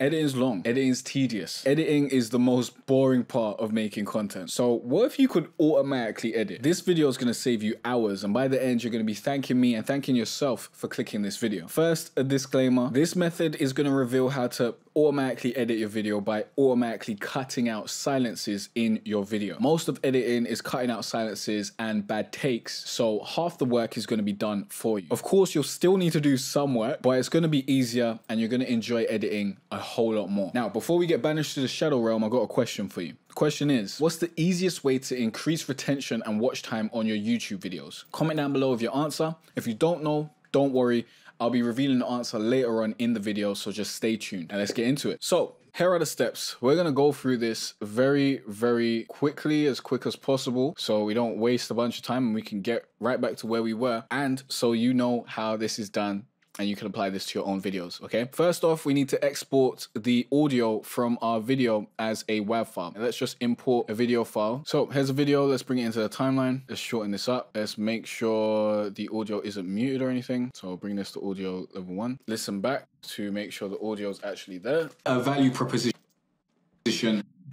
Editing's long. Editing's tedious. Editing is the most boring part of making content. So what if you could automatically edit? This video is going to save you hours and by the end you're going to be thanking me and thanking yourself for clicking this video. First, a disclaimer. This method is going to reveal how to automatically edit your video by automatically cutting out silences in your video. Most of editing is cutting out silences and bad takes, so half the work is going to be done for you. Of course, you'll still need to do some work, but it's going to be easier and you're going to enjoy editing a whole lot more. Now, before we get banished to the shadow realm, I got a question for you. The question is, what's the easiest way to increase retention and watch time on your YouTube videos? Comment down below with your answer. If you don't know, don't worry. I'll be revealing the answer later on in the video, so just stay tuned and let's get into it. So here are the steps. We're gonna go through this very, very quickly, as quick as possible, so we don't waste a bunch of time and we can get right back to where we were. And so you know how this is done and you can apply this to your own videos, okay? First off, we need to export the audio from our video as a WAV file. let's just import a video file. So here's a video, let's bring it into the timeline. Let's shorten this up. Let's make sure the audio isn't muted or anything. So I'll bring this to audio level one. Listen back to make sure the audio is actually there. A value proposition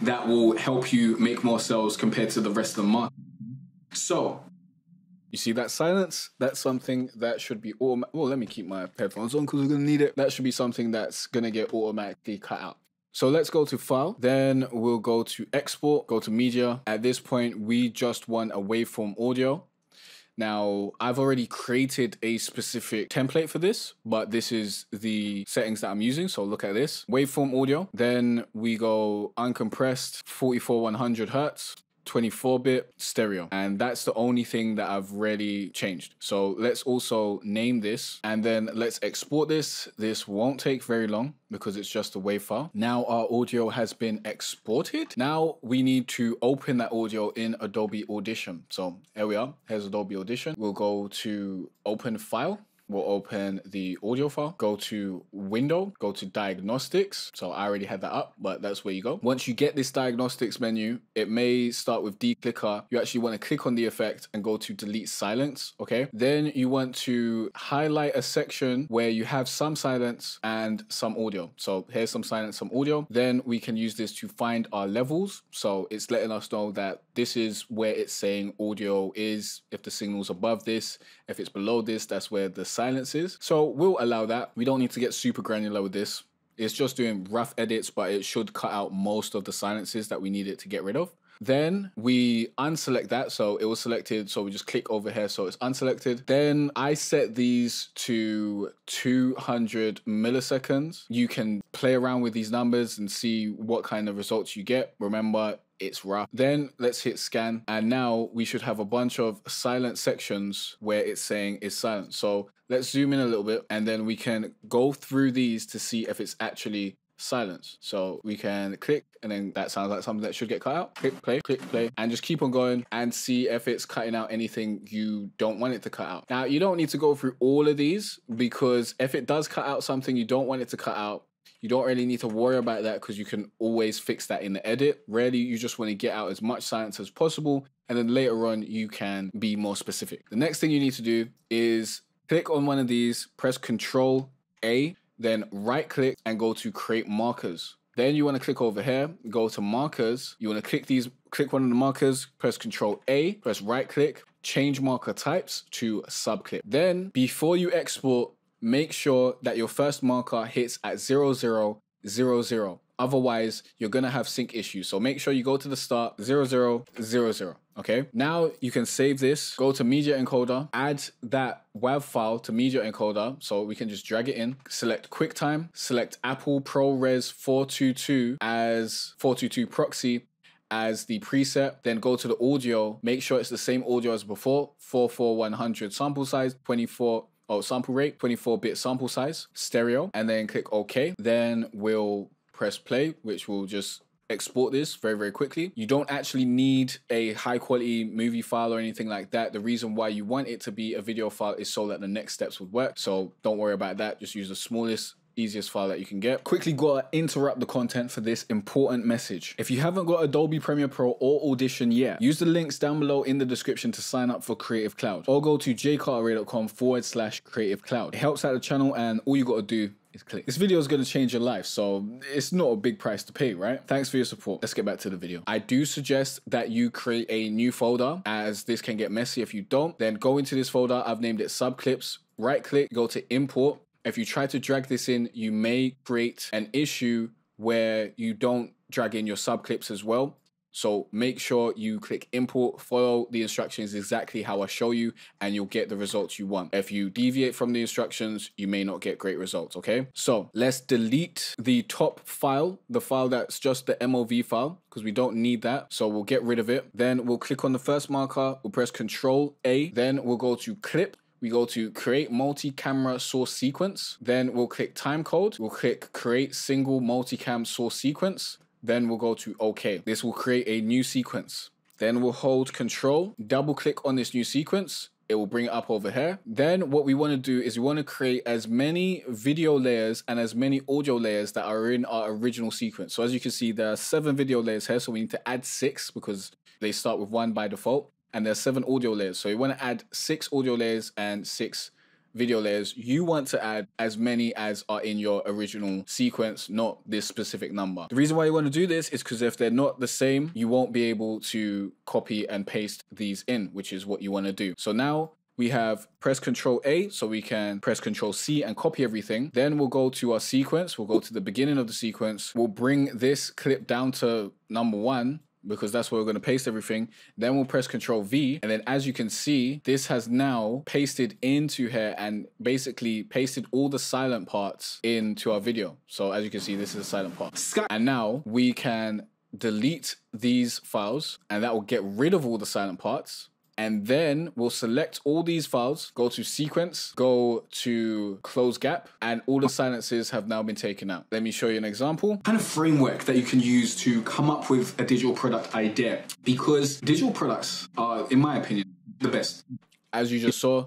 that will help you make more sales compared to the rest of the market. So you see that silence? That's something that should be automatic. Well, let me keep my headphones on because we're going to need it. That should be something that's going to get automatically cut out. So let's go to file, then we'll go to export, go to media. At this point, we just want a waveform audio. Now, I've already created a specific template for this, but this is the settings that I'm using. So look at this, waveform audio. Then we go uncompressed, forty-four, one hundred hertz. 24 bit stereo. And that's the only thing that I've really changed. So let's also name this and then let's export this. This won't take very long because it's just a WAV file. Now our audio has been exported. Now we need to open that audio in Adobe Audition. So here we are, here's Adobe Audition. We'll go to open file We'll open the audio file, go to window, go to diagnostics. So I already had that up, but that's where you go. Once you get this diagnostics menu, it may start with declicker. You actually want to click on the effect and go to delete silence. Okay. Then you want to highlight a section where you have some silence and some audio. So here's some silence, some audio. Then we can use this to find our levels. So it's letting us know that this is where it's saying audio is if the signal's above this, if it's below this, that's where the silences. So we'll allow that. We don't need to get super granular with this. It's just doing rough edits, but it should cut out most of the silences that we need it to get rid of. Then we unselect that, so it was selected, so we just click over here, so it's unselected. Then I set these to 200 milliseconds. You can play around with these numbers and see what kind of results you get. Remember, it's rough. Then let's hit scan and now we should have a bunch of silent sections where it's saying it's silent. So let's zoom in a little bit and then we can go through these to see if it's actually silence. So we can click and then that sounds like something that should get cut out. Click play, click play, and just keep on going and see if it's cutting out anything you don't want it to cut out. Now you don't need to go through all of these because if it does cut out something you don't want it to cut out, you don't really need to worry about that because you can always fix that in the edit. Really, you just want to get out as much silence as possible. And then later on, you can be more specific. The next thing you need to do is click on one of these, press Control A, then right click and go to create markers. Then you want to click over here, go to markers. You want to click these, click one of the markers, press Control A, press right click, change marker types to subclip. Then before you export, make sure that your first marker hits at 0000. Otherwise, you're gonna have sync issues. So make sure you go to the start 0000. Okay. Now you can save this, go to media encoder, add that WAV file to media encoder. So we can just drag it in, select QuickTime, select Apple ProRes 422 as 422 proxy as the preset, then go to the audio, make sure it's the same audio as before, 44100 sample size, 24 oh, sample rate, 24-bit sample size, stereo, and then click OK. Then we'll press play, which will just export this very, very quickly. You don't actually need a high quality movie file or anything like that. The reason why you want it to be a video file is so that the next steps would work. So don't worry about that. Just use the smallest easiest file that you can get. Quickly gotta interrupt the content for this important message. If you haven't got Adobe Premiere Pro or Audition yet, use the links down below in the description to sign up for Creative Cloud or go to jaycartere.com forward slash creative cloud. It helps out the channel and all you gotta do is click. This video is going to change your life, so it's not a big price to pay, right? Thanks for your support. Let's get back to the video. I do suggest that you create a new folder as this can get messy. If you don't, then go into this folder. I've named it subclips. Right click, go to import. If you try to drag this in, you may create an issue where you don't drag in your sub clips as well. So make sure you click import, follow the instructions exactly how I show you, and you'll get the results you want. If you deviate from the instructions, you may not get great results, okay? So let's delete the top file, the file that's just the MOV file, because we don't need that. So we'll get rid of it. Then we'll click on the first marker, we'll press Control A, then we'll go to clip, we go to create multi-camera source sequence. Then we'll click time code. We'll click create single multicam source sequence. Then we'll go to OK. This will create a new sequence. Then we'll hold control, double click on this new sequence. It will bring it up over here. Then what we want to do is we want to create as many video layers and as many audio layers that are in our original sequence. So as you can see, there are seven video layers here. So we need to add six because they start with one by default. And there's seven audio layers. So you want to add six audio layers and six video layers, you want to add as many as are in your original sequence, not this specific number. The reason why you want to do this is because if they're not the same, you won't be able to copy and paste these in, which is what you want to do. So now we have press Control A so we can press Control C and copy everything. Then we'll go to our sequence. We'll go to the beginning of the sequence. We'll bring this clip down to number one because that's where we're going to paste everything. Then we'll press Control V. And then as you can see, this has now pasted into here and basically pasted all the silent parts into our video. So as you can see, this is a silent part. And now we can delete these files and that will get rid of all the silent parts and then we'll select all these files, go to sequence, go to close gap, and all the silences have now been taken out. Let me show you an example. Kind of framework that you can use to come up with a digital product idea because digital products are, in my opinion, the best. As you just saw,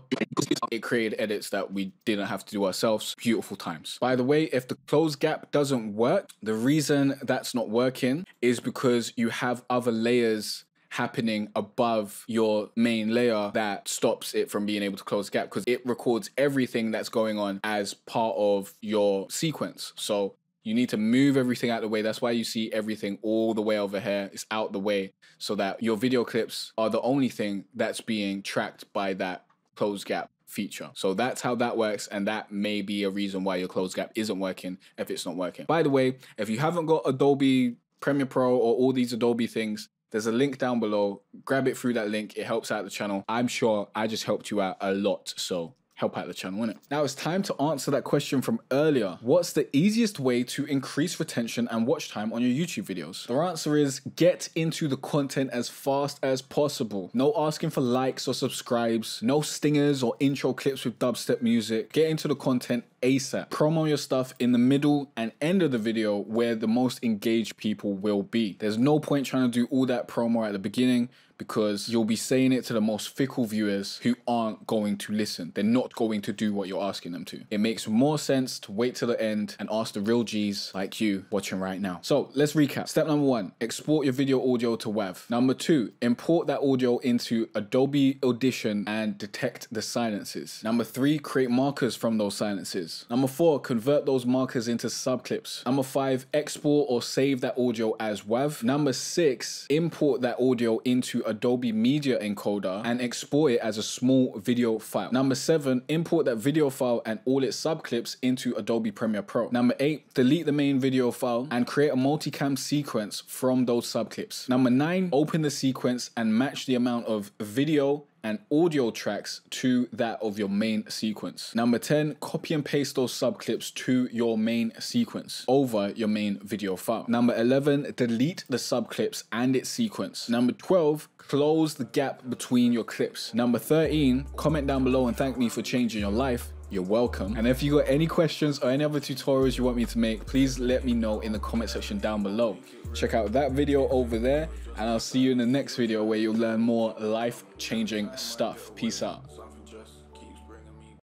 it created edits that we didn't have to do ourselves. Beautiful times. By the way, if the close gap doesn't work, the reason that's not working is because you have other layers happening above your main layer that stops it from being able to close the gap because it records everything that's going on as part of your sequence. So you need to move everything out of the way. That's why you see everything all the way over here. It's out the way so that your video clips are the only thing that's being tracked by that close gap feature. So that's how that works, and that may be a reason why your close gap isn't working if it's not working. By the way, if you haven't got Adobe Premiere Pro or all these Adobe things, there's a link down below. Grab it through that link. It helps out the channel. I'm sure I just helped you out a lot. So help out the channel, innit? Now it's time to answer that question from earlier. What's the easiest way to increase retention and watch time on your YouTube videos? The answer is get into the content as fast as possible. No asking for likes or subscribes, no stingers or intro clips with dubstep music. Get into the content ASAP. Promo your stuff in the middle and end of the video where the most engaged people will be. There's no point trying to do all that promo at the beginning because you'll be saying it to the most fickle viewers who aren't going to listen. They're not going to do what you're asking them to. It makes more sense to wait till the end and ask the real G's like you watching right now. So let's recap. Step number one, export your video audio to WAV. Number two, import that audio into Adobe Audition and detect the silences. Number three, create markers from those silences. Number four, convert those markers into subclips. Number five, export or save that audio as WAV. Number six, import that audio into Adobe Media Encoder and export it as a small video file. Number seven, import that video file and all its subclips into Adobe Premiere Pro. Number eight, delete the main video file and create a multicam sequence from those subclips. Number nine, open the sequence and match the amount of video and audio tracks to that of your main sequence. Number 10, copy and paste those subclips to your main sequence over your main video file. Number 11, delete the subclips and its sequence. Number 12, close the gap between your clips. Number 13, comment down below and thank me for changing your life you're welcome. And if you got any questions or any other tutorials you want me to make, please let me know in the comment section down below. Check out that video over there and I'll see you in the next video where you'll learn more life-changing stuff. Peace out.